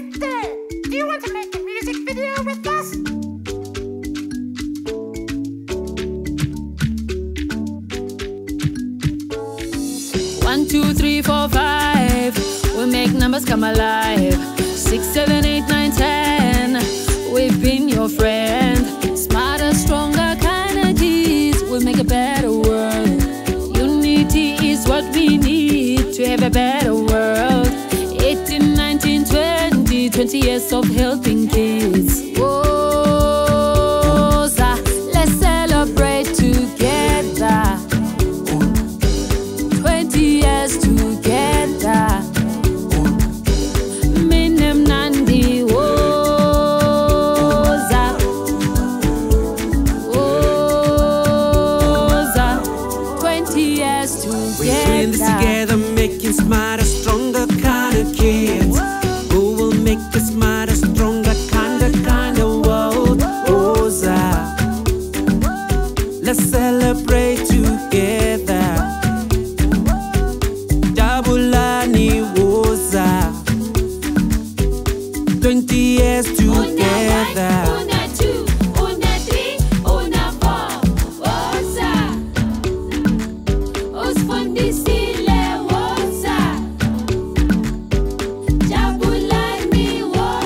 Do you want to make a music video with us? One, two, three, four, five. We make numbers come alive. Six, seven, eight, nine, ten. We've been your friend. Smarter, stronger, kinder deeds. We'll make a better world. Unity is what we need to have a better world. 20, 20 years of helping kids. Woza, let's celebrate together. 20 years together. Minemnandi Woza. Woza. 20 years together. We're doing this together. together, making smarter, 20 years together. Una two, una three, una four. Woza. Usfundisile woza. Jabulani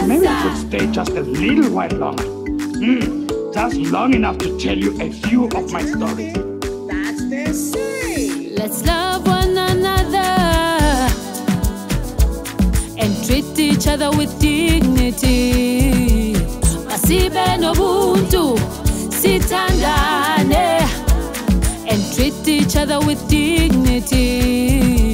Maybe I woza. could stay just a little while longer. Hmm, just long enough to tell you a few of my stories. That's the say. Let's love one treat each other with dignity. Masibe nobuntu, sitandane and treat each other with dignity.